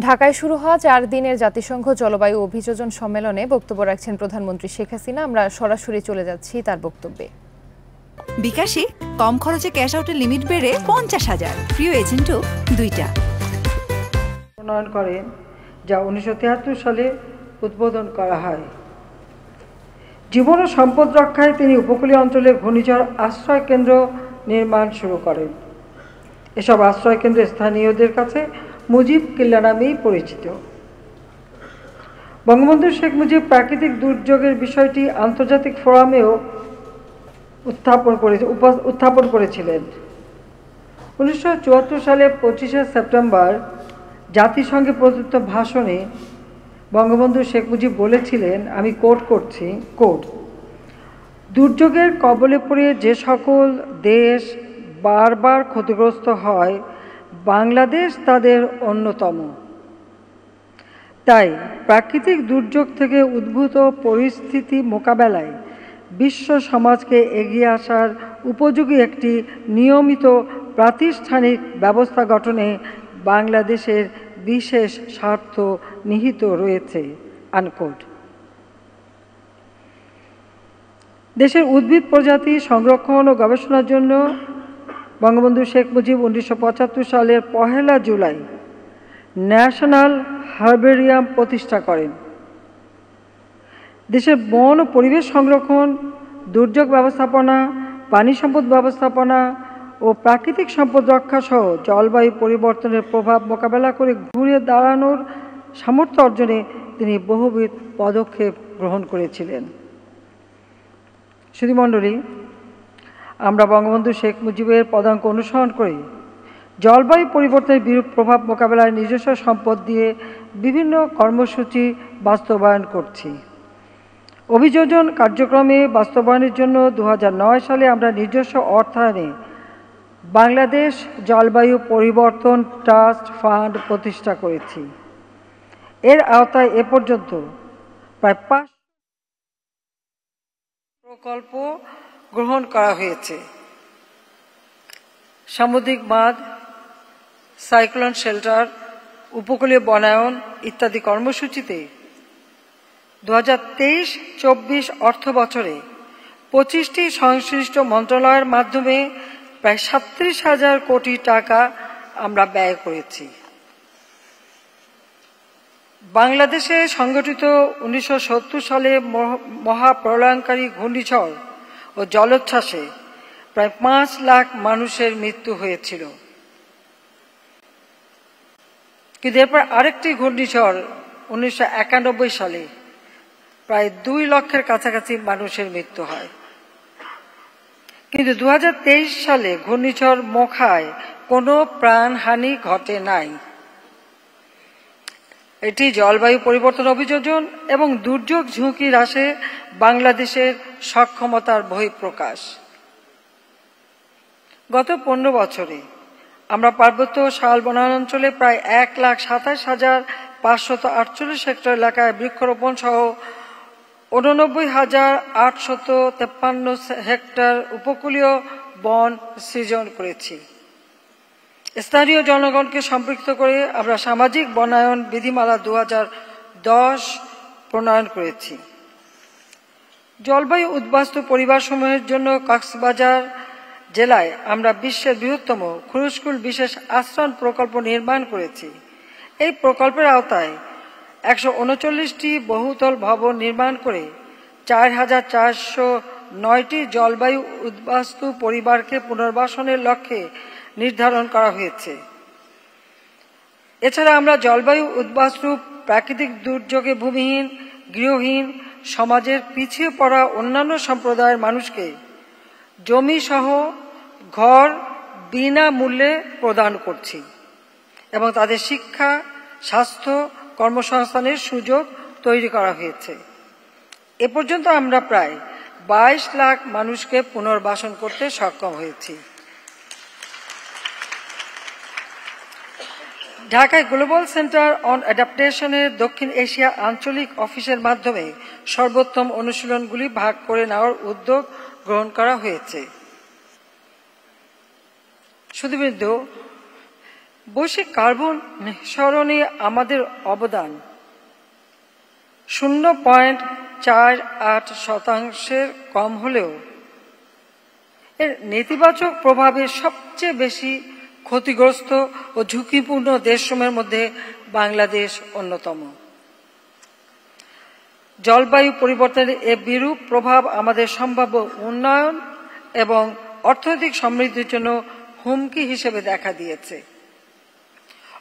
ঢাকায় শুরু হওয়া চার দিনের জাতিসংঘ জলবায়ু অভিযোজন সম্মেলনে বক্তব্য রাখছেন প্রধানমন্ত্রী শেখ হাসিনা। আমরা সরাসরি চলে যাচ্ছি তার বক্তব্যে। বিকাশে কম খরচে ক্যাশ আউটের লিমিট বেড়ে পঞ্চাশ হাজার। প্রিয় এজেন্টও দুইটা। প্রণয়ন করেন যা উনিশশো সালে উদ্বোধন করা হয়। জীবন ও সম্পদ রক্ষায় তিনি উপকূলীয় অঞ্চলে ঘূর্ণিঝড় আশ্রয় কেন্দ্র নির্মাণ শুরু করেন। এসব আশ্রয় কেন্দ্র স্থানীয়দের কাছে মুজিব কিল্লা নামেই পরিচিত। বঙ্গবন্ধু শেখ মুজিব প্রাকৃতিক দুর্যোগের বিষয়টি আন্তর্জাতিক ফোরামেও উত্থাপন করে উত্থাপন করেছিলেন। উনিশশো চুয়াত্তর সালে পঁচিশে সেপ্টেম্বর জাতিসংঘে প্রদত্ত ভাষণে বঙ্গবন্ধু শেখ মুজিব বলেছিলেন, আমি কোট করছি, কোট, দুর্যোগের কবলে পড়ে যে সকল দেশ বারবার ক্ষতিগ্রস্ত হয় বাংলাদেশ তাদের অন্যতম। তাই প্রাকৃতিক দুর্যোগ থেকে উদ্ভূত পরিস্থিতি মোকাবেলায় বিশ্ব সমাজকে এগিয়ে আসার উপযোগী একটি নিয়মিত প্রাতিষ্ঠানিক ব্যবস্থা গঠনে বাংলাদেশের বিশেষ স্বার্থ নিহিত রয়েছে, আনকোট। দেশের উদ্ভিদ প্রজাতি সংরক্ষণ ও গবেষণার জন্য বঙ্গবন্ধু শেখ মুজিব উনিশশো পঁচাত্তর সালের পহেলা জুলাই ন্যাশনাল হার্বেরিয়াম প্রতিষ্ঠা করেন। দেশের বন ও পরিবেশ সংরক্ষণ, দুর্যোগ ব্যবস্থাপনা, পানি সম্পদ ব্যবস্থাপনা ও প্রাকৃতিক সম্পদ রক্ষা সহ জলবায়ু পরিবর্তনের প্রভাব মোকাবেলা করে ঘুরে দাঁড়ানোর সামর্থ্য অর্জনে তিনি বহুবিধ পদক্ষেপ গ্রহণ করেছিলেন। সুধীমণ্ডলী আমরা বঙ্গবন্ধু শেখ মুজিবের পদাঙ্ক অনুসরণ করি। জলবায়ু পরিবর্তনের বিরূপ প্রভাব মোকাবেলায় নিজস্ব সম্পদ দিয়ে বিভিন্ন কর্মসূচি বাস্তবায়ন করছি। অভিযোজন কার্যক্রমে বাস্তবায়নের জন্য দু হাজার নয় সালে আমরা নিজস্ব অর্থায়নে বাংলাদেশ জলবায়ু পরিবর্তন ট্রাস্ট ফান্ড প্রতিষ্ঠা করেছি। এর আওতায় এ পর্যন্ত প্রায় পাঁচ প্রকল্প গ্রহণ করা হয়েছে। সামুদ্রিক বাঁধ, সাইক্লোন শেল্টার, উপকূলীয় বনায়ন ইত্যাদি কর্মসূচিতে দু হাজার তেইশ চব্বিশ অর্থ বছরে পঁচিশটি সংশ্লিষ্ট মন্ত্রণালয়ের মাধ্যমে প্রায় সাত্রিশ হাজার কোটি টাকা আমরা ব্যয় করেছি। বাংলাদেশে সংগঠিত উনিশশো সত্তর সালে মহাপ্রলয়ঙ্কারী ঘূর্ণিঝড় ও জলোচ্ছ্বাসে প্রায় পাঁচ লাখ মানুষের মৃত্যু হয়েছিল। কিন্তু এরপর আরেকটি ঘূর্ণিঝড় উনিশশো একানব্বই সালে প্রায় দুই লক্ষের কাছাকাছি মানুষের মৃত্যু হয়। কিন্তু দু হাজার তেইশ সালে ঘূর্ণিঝড় মোখায় কোনো প্রাণহানি ঘটে নাই। এটি জলবায়ু পরিবর্তন অভিযোজন এবং দুর্যোগ ঝুঁকি হ্রাসে বাংলাদেশের সক্ষমতার বহিঃপ্রকাশ। গত পনেরো বছরে আমরা পার্বত্য শাল বনাঞ্চলে প্রায় এক লাখ সাতাশ হাজার পাঁচশত আটচল্লিশ হেক্টর এলাকায় বৃক্ষরোপণ সহ উননব্বই হাজার আটশত তেপ্পান্ন হেক্টর উপকূলীয় বন সৃজন করেছি। স্থানীয় জনগণকে সম্পৃক্ত করে আমরা সামাজিক বনায়ন বিধিমালা দু দশ প্রণয়ন করেছি। জলবায়ু উদ্বাস্তু পরিবারসমূহের জন্য কক্সবাজার জেলায় আমরা বিশ্বের বৃহত্তম খুরুস্কুল বিশেষ আশ্রয়ণ প্রকল্প নির্মাণ করেছি। এই প্রকল্পের আওতায় একশো উনচল্লিশটি বহুতল ভবন নির্মাণ করে চার হাজার চারশো নয়টি জলবায়ু উদ্বাস্তু পরিবারকে পুনর্বাসনের লক্ষ্যে নির্ধারণ করা হয়েছে। এছাড়া আমরা জলবায়ু উদ্বাসরূপ প্রাকৃতিক দুর্যোগে ভূমিহীন, গৃহহীন, সমাজের পিছিয়ে পড়া অন্যান্য সম্প্রদায়ের মানুষকে জমি সহ ঘর বিনামূল্যে প্রদান করছি এবং তাদের শিক্ষা, স্বাস্থ্য, কর্মসংস্থানের সুযোগ তৈরি করা হয়েছে। এ পর্যন্ত আমরা প্রায় বাইশ লাখ মানুষকে পুনর্বাসন করতে সক্ষম হয়েছি। ঢাকায় গ্লোবাল সেন্টার অন অ্যাডাপ্টেশনের দক্ষিণ এশিয়া আঞ্চলিক অফিসের মাধ্যমে সর্বোত্তম অনুশীলনগুলি ভাগ করে নেওয়ার উদ্যোগ গ্রহণ করা হয়েছে। শুধুবিন্দু বৈশ্বিক কার্বন নিঃসরণে আমাদের অবদান শূন্য পয়েন্ট চার আট শতাংশের কম হলেও এর নেতিবাচক প্রভাবে সবচেয়ে বেশি ক্ষতিগ্রস্ত ও ঝুঁকিপূর্ণ দেশসমূহের মধ্যে বাংলাদেশ অন্যতম। জলবায়ু পরিবর্তনের এ বিরূপ প্রভাব আমাদের সম্ভাব্য উন্নয়ন এবং অর্থনৈতিক সমৃদ্ধির জন্য হুমকি হিসেবে দেখা দিয়েছে।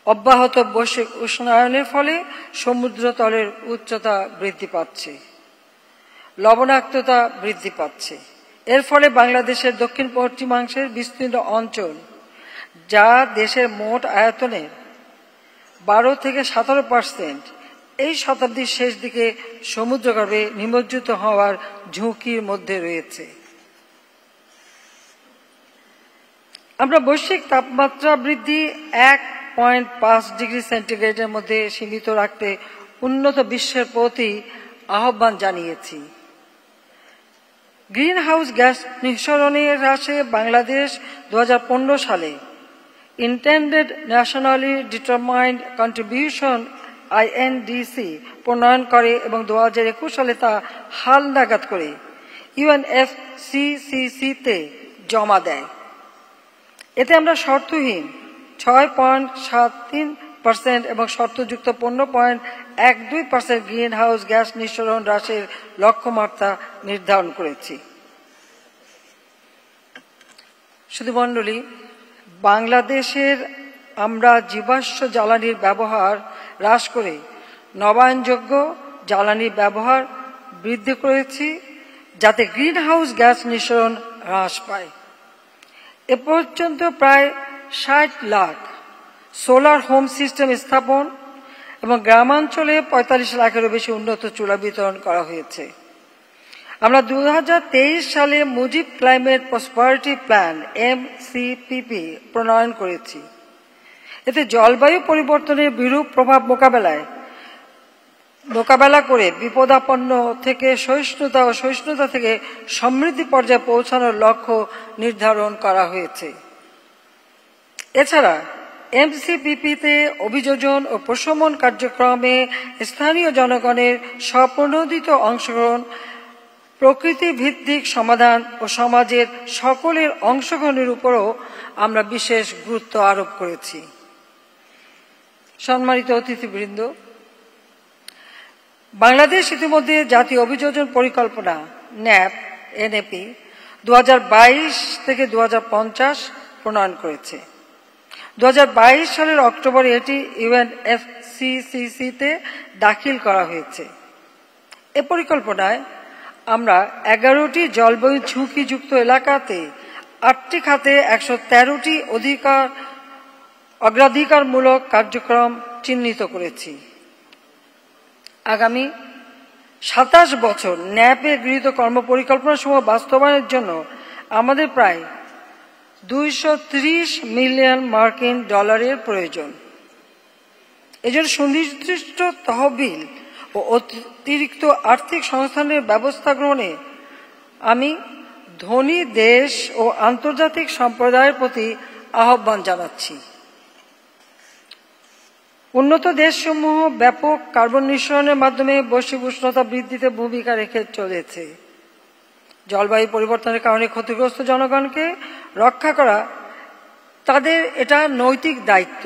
অব্যাহত বৈশ্বিক উষ্ণায়নের ফলে সমুদ্রতলের উচ্চতা বৃদ্ধি পাচ্ছে, লবণাক্ততা বৃদ্ধি পাচ্ছে। এর ফলে বাংলাদেশের দক্ষিণ পশ্চিমাংশের বিস্তীর্ণ অঞ্চল যা দেশের মোট আয়তনের বারো থেকে সতেরো পার্সেন্ট এই শতাব্দীর শেষ দিকে সমুদ্রগর্ভে নিমজ্জিত হওয়ার ঝুঁকির মধ্যে রয়েছে। আমরা বৈশ্বিক তাপমাত্রা বৃদ্ধি এক পয়েন্ট পাঁচ ডিগ্রি সেন্টিগ্রেডের মধ্যে সীমিত রাখতে উন্নত বিশ্বের প্রতি আহ্বান জানিয়েছি। গ্রিন হাউস গ্যাস নিঃসরণের হ্রাসে বাংলাদেশ দু হাজার পনেরো সালে intended nationally determined contribution INDC প্রণয়ন করে এবং দু হাজার একুশ সালে তা হাল নাগাদ করে ইউএনএফসিসিসিতে জমা দেয়। এতে আমরা শর্তহীন ছয় পয়েন্ট সাত তিন পার্সেন্ট এবং শর্তযুক্ত পনেরো পয়েন্ট এক দুই পার্সেন্ট গ্রিন হাউস গ্যাস নিঃসরণ হ্রাসের লক্ষ্যমাত্রা নির্ধারণ করেছি। শুধু মণ্ডলী বাংলাদেশের আমরা জীবাশ্ম জ্বালানির ব্যবহার হ্রাস করে নবায়নযোগ্য জ্বালানির ব্যবহার বৃদ্ধি করেছি যাতে গ্রিন হাউস গ্যাস নিঃসরণ হ্রাস পায়। এ পর্যন্ত প্রায় ষাট লাখ সোলার হোম সিস্টেম স্থাপন এবং গ্রামাঞ্চলে পঁয়তাল্লিশ লাখেরও বেশি উন্নত চুলা বিতরণ করা হয়েছে। আমরা দু হাজার তেইশ সালে মুজিব ক্লাইমেট প্রসপারিটি প্ল্যান, এম প্রণয়ন করেছি। এতে জলবায়ু পরিবর্তনের বিরূপ প্রভাব মোকাবেলায়, মোকাবেলা করে বিপদাপন্ন থেকে সহিষ্ণুতা ও সহিষ্ণুতা থেকে সমৃদ্ধি পর্যায়ে পৌঁছানোর লক্ষ্য নির্ধারণ করা হয়েছে। এছাড়া এমসিপিপিতে অভিযোজন ও প্রশমন কার্যক্রমে স্থানীয় জনগণের স্বপ্রণোদিত অংশগ্রহণ প্রকৃতি ভিত্তিক সমাধান ও সমাজের সকলের অংশগ্রহণের উপরও আমরা বিশেষ গুরুত্ব আরোপ করেছি। সম্মানিত অতিথিবৃন্দ, বাংলাদেশ ইতিমধ্যে জাতীয় অভিযোজন পরিকল্পনা, ন্যাপ, এনএপি, দুহাজার বাইশ থেকে দু হাজার পঞ্চাশ প্রণয়ন করেছে। দু হাজার বাইশ সালের অক্টোবরে এটি ইউএনএফসিসিসিতে দাখিল করা হয়েছে। এ পরিকল্পনায় আমরা এগারোটি জলবায়ু ঝুঁকিযুক্ত এলাকাতে আটটি খাতে একশো তেরোটি অধিকার, অগ্রাধিকারমূলক কার্যক্রম চিহ্নিত করেছি। আগামী সাতাশ বছর ন্যাপে গৃহীত কর্মপরিকল্পনা সমূহ বাস্তবায়নের জন্য আমাদের প্রায় দুইশ ত্রিশ মিলিয়ন মার্কিন ডলারের প্রয়োজন। এজন্য সুনির্দিষ্ট তহবিল ও অতিরিক্ত আর্থিক সংস্থানের ব্যবস্থা গ্রহণে আমি ধনী দেশ ও আন্তর্জাতিক সম্প্রদায়ের প্রতি আহ্বান জানাচ্ছি। উন্নত দেশসমূহ ব্যাপক কার্বন নিঃসরণের মাধ্যমে বৈশ্বিক উষ্ণতা বৃদ্ধিতে ভূমিকা রেখে চলেছে। জলবায়ু পরিবর্তনের কারণে ক্ষতিগ্রস্ত জনগণকে রক্ষা করা তাদের এটা নৈতিক দায়িত্ব।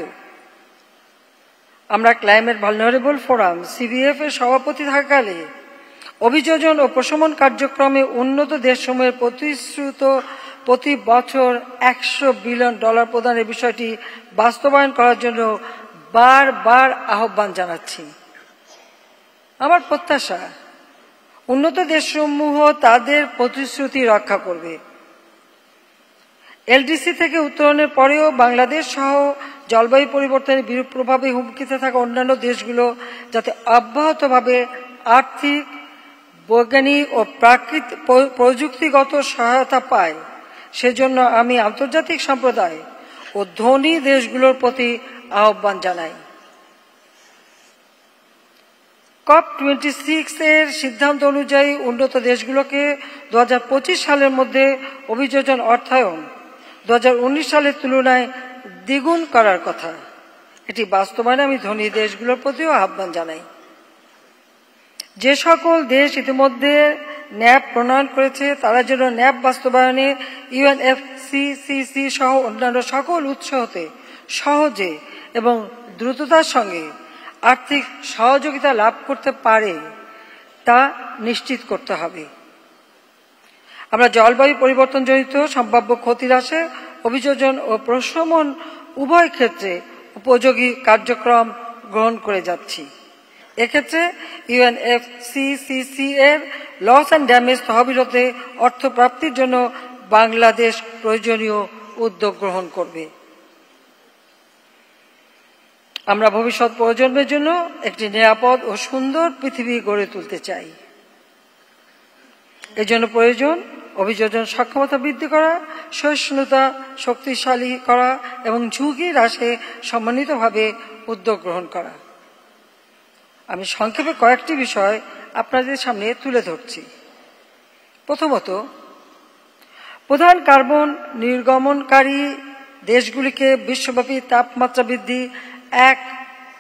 আমরা ক্লাইমেট ভালনারেবল ফোরাম, সিবিএফ এর সভাপতি থাকাকালে অভিযোজন ও প্রশমন কার্যক্রমে উন্নত দেশসমূহের প্রতিশ্রুত প্রতি বছর একশো বিলিয়ন ডলার প্রদানের বিষয়টি বাস্তবায়ন করার জন্য বারবার আহ্বান জানাচ্ছি। আমার প্রত্যাশা, উন্নত দেশসমূহ তাদের প্রতিশ্রুতি রক্ষা করবে। এলডিসি থেকে উত্তরণের পরেও বাংলাদেশ সহ জলবায়ু পরিবর্তনের বিরূপ প্রভাবে হুমকিতে থাকা অন্যান্য দেশগুলো যাতে অব্যাহতভাবে আর্থিক, বৈজ্ঞানিক ও প্রাকৃতিক প্রযুক্তিগত সহায়তা পায়। সেজন্য আমি আন্তর্জাতিক সম্প্রদায় ও ধনী দেশগুলোর প্রতি আহ্বান জানাই। কপ টোয়েন্টি সিক্স এর সিদ্ধান্ত অনুযায়ী উন্নত দেশগুলোকে দু হাজার পঁচিশ সালের মধ্যে অভিযোজন অর্থায়ন, দুহাজার উনিশ সালের তুলনায় দ্বিগুণ করার কথা। এটি বাস্তবায়নে আমি ধনী দেশগুলোর প্রতিও আহ্বান জানাই। যে সকল দেশ ইতিমধ্যে ন্যাপ প্রণয়ন করেছে, তারা যেন ন্যাপ বাস্তবায়নে ইউএনএফসিসিসি সহ অন্যান্য সকল উৎস হতে সহজে এবং দ্রুততার সঙ্গে আর্থিক সহযোগিতা লাভ করতে পারে, তা নিশ্চিত করতে হবে। আমরা জলবায়ু পরিবর্তনজনিত সম্ভাব্য ক্ষতি হ্রাসে অভিযোজন ও প্রশমন উভয় ক্ষেত্রে উপযোগী কার্যক্রম গ্রহণ করে যাচ্ছি। এক্ষেত্রে ইউএনএফসিসিসি এর লস অ্যান্ড ড্যামেজ তহবিলতে অর্থ প্রাপ্তির জন্য বাংলাদেশ প্রয়োজনীয় উদ্যোগ গ্রহণ করবে। আমরা ভবিষ্যৎ প্রজন্মের জন্য একটি নিরাপদ ও সুন্দর পৃথিবী গড়ে তুলতে চাই। এজন্য প্রয়োজন অভিযোজন সক্ষমতা বৃদ্ধি করা, সহিষ্ণুতা শক্তিশালী করা এবং ঝুঁকি হ্রাসে সম্মানিতভাবে উদ্যোগ গ্রহণ করা। আমি সংক্ষেপে কয়েকটি বিষয় আপনাদের সামনে তুলে ধরছি। প্রথমত, প্রধান কার্বন নির্গমনকারী দেশগুলিকে বিশ্বব্যাপী তাপমাত্রা বৃদ্ধি এক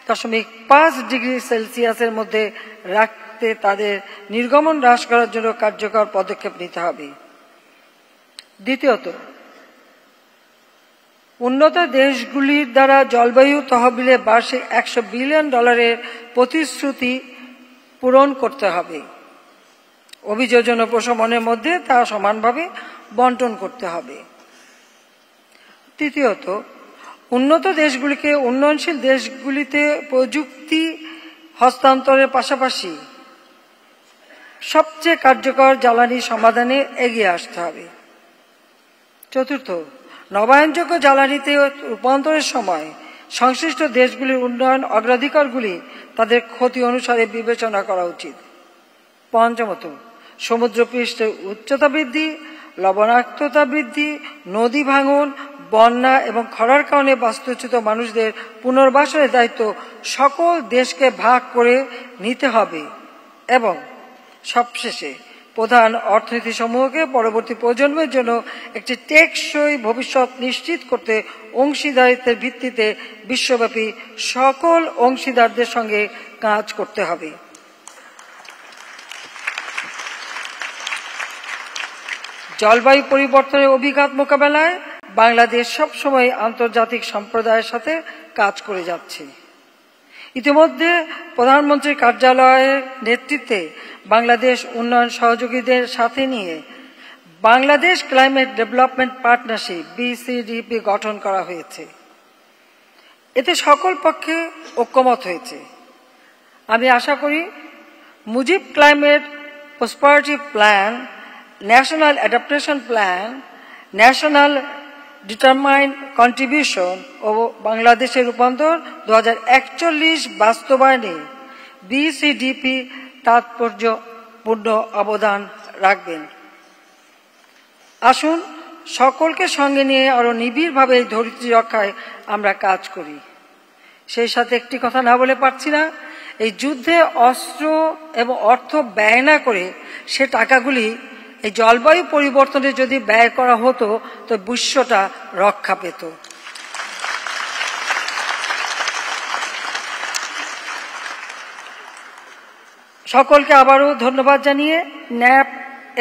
দশমিক পাঁচ ডিগ্রি সেলসিয়াসের মধ্যে রাখতে তাদের নির্গমন হ্রাস করার জন্য কার্যকর পদক্ষেপ নিতে হবে। দ্বিতীয়ত, উন্নত দেশগুলির দ্বারা জলবায়ু তহবিলে বার্ষিক একশো বিলিয়ন ডলারের প্রতিশ্রুতি পূরণ করতে হবে। অভিযোজন ও প্রশমনের মধ্যে তা সমানভাবে বন্টন করতে হবে। তৃতীয়ত, উন্নত দেশগুলিকে উন্নয়নশীল দেশগুলিতে প্রযুক্তি হস্তান্তরের পাশাপাশি সবচেয়ে কার্যকর জ্বালানি সমাধানে এগিয়ে আসতে হবে। চতুর্থ, নবায়নযোগ্য জ্বালানিতে রূপান্তরের সময় সংশ্লিষ্ট দেশগুলির উন্নয়ন অগ্রাধিকারগুলি তাদের ক্ষতি অনুসারে বিবেচনা করা উচিত। পঞ্চমত সমুদ্রপৃষ্ঠের উচ্চতা বৃদ্ধি, লবণাক্ততা বৃদ্ধি, নদী ভাঙন, বন্যা এবং খরার কারণে বাস্তুচ্যুত মানুষদের পুনর্বাসনের দায়িত্ব সকল দেশকে ভাগ করে নিতে হবে এবং সবশেষে প্রধান অর্থনীতি সমূহকে পরবর্তী প্রজন্মের জন্য একটি টেকসই ভবিষ্যৎ নিশ্চিত করতে অংশীদারিত্বের ভিত্তিতে বিশ্বব্যাপী সকল অংশীদারদের সঙ্গে কাজ করতে হবে। জলবায়ু পরিবর্তনের অভিঘাত মোকাবেলায় বাংলাদেশ সবসময় আন্তর্জাতিক সম্প্রদায়ের সাথে কাজ করে যাচ্ছে। ইতিমধ্যে প্রধানমন্ত্রীর কার্যালয়ের নেতৃত্বে বাংলাদেশ উন্নয়ন সহযোগীদের সাথে নিয়ে Bangladesh climate development partnership, BCDP, গঠন করা হয়েছে। এতে সকল পক্ষে ঐক্যমত হয়েছে। আমি আশা করি Mujib climate prosperity plan, national adaptation plan, national determined contribution ও বাংলাদেশের রূপান্তর দু হাজার একচল্লিশ বাস্তবায়নে বিসিডিপি তাৎপর্যপূর্ণ অবদান রাখবেন। আসুন, সকলকে সঙ্গে নিয়ে আরও নিবিড়ভাবে এই ধরিত্রী রক্ষায় আমরা কাজ করি। সেই সাথে একটি কথা না বলে পারছি না, এই যুদ্ধে অস্ত্র এবং অর্থ ব্যয় না করে সে টাকাগুলি এই জলবায়ু পরিবর্তনে যদি ব্যয় করা হতো, তো বিশ্বটা রক্ষা পেত। সকলকে আবারও ধন্যবাদ জানিয়ে ন্যাপ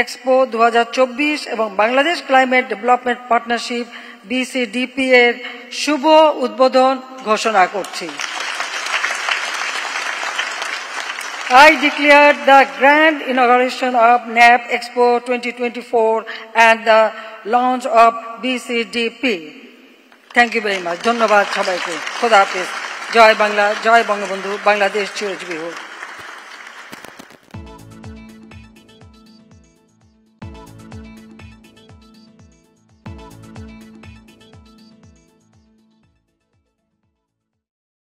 এক্সপো দু হাজার চব্বিশ এবং Bangladesh climate development partnership BCDP এর শুভ উদ্বোধন ঘোষণা করছি। I declare the grand inauguration of NAP Expo 2024 and the launch of BCDP. Thank you very much. ধন্যবাদ সবাইকে খোদা হাফিজ জয় বাংলা জয় বঙ্গবন্ধু বাংলাদেশ চিরজীবী হোক